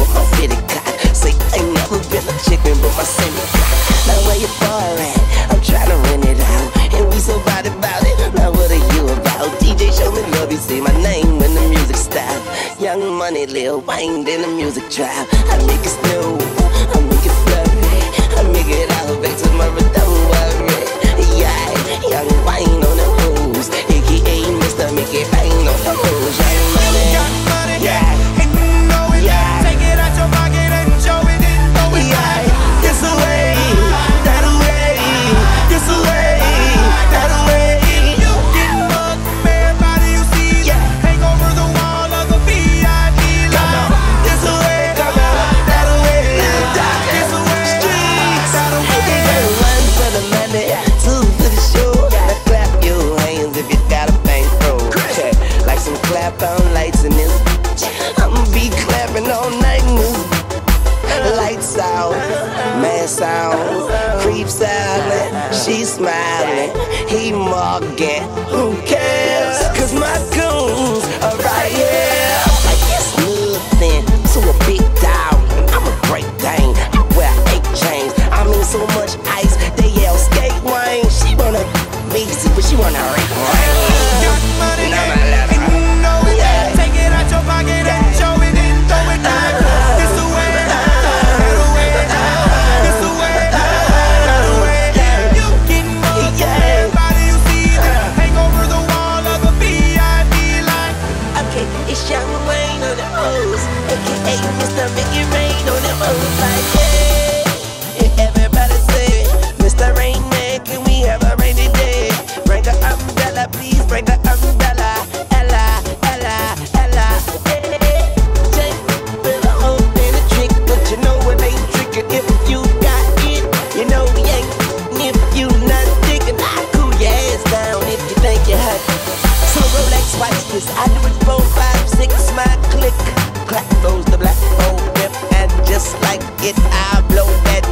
but my fitted got. Say, ain't never been a chicken, but my semi got. Now where you bar at? I'm trying to rent it out. And we so bad about it. Now what are you about? DJ, show me love. You say my name when the music stops. Young Money, Lil Wayne, then the music drop. I make it still. sound. Creep silent, she smiling, he mugging. Who cares? Cause my Watch this, I do it four, five, six, my click. Clap goes the black hole dip, and just like it, I blow that